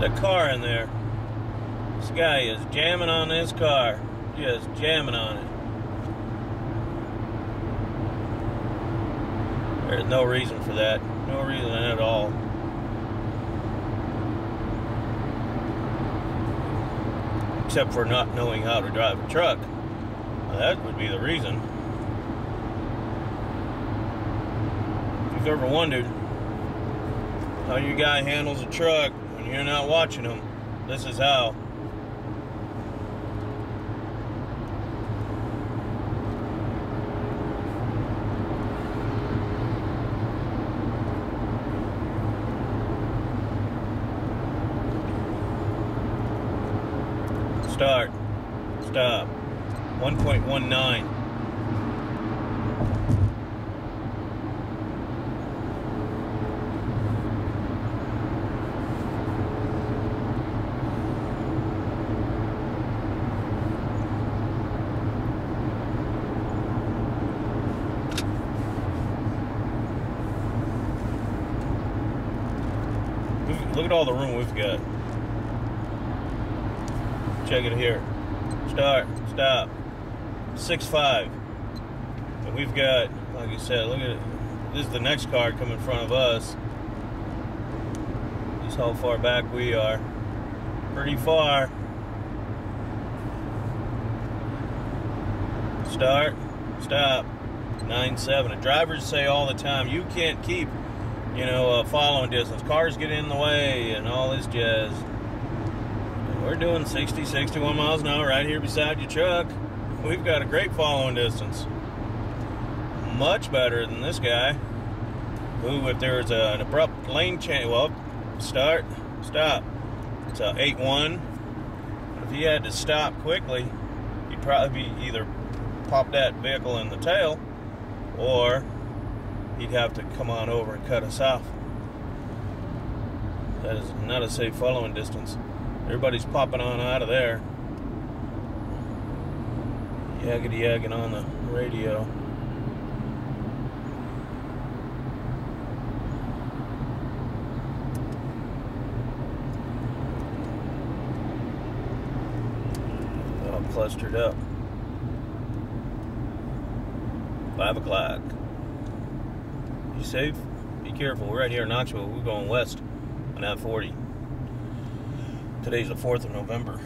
That car in there. This guy is jamming on this car. Just jamming on it. There's no reason for that. No reason at all. Except for not knowing how to drive a truck. Now, that would be the reason. If you've ever wondered how your guy handles a truck when you're not watching them, this is how. Start. Stop. 1.19. Look at all the room we've got. Check it here. Start. Stop. Six five. And we've got, like I said, look at it. This is the next car coming in front of us. Just how far back we are. Pretty far. Start. Stop. Nine seven. And drivers say all the time, you can't keep, you know, uh, following distance. Cars get in the way and all this jazz. We're doing 60, 61 miles an hour right here beside your truck. We've got a great following distance. Much better than this guy, who, if there was a, an abrupt lane change, well, start, stop. It's a 8 1. If he had to stop quickly, he'd probably be either pop that vehicle in the tail or he'd have to come on over and cut us off. That is not a safe following distance. Everybody's popping on out of there. Yaggity yagging on the radio. All clustered up. Five o'clock. Safe. Be careful. We're right here in Knoxville. We're going west on that 40. Today's the 4th of November.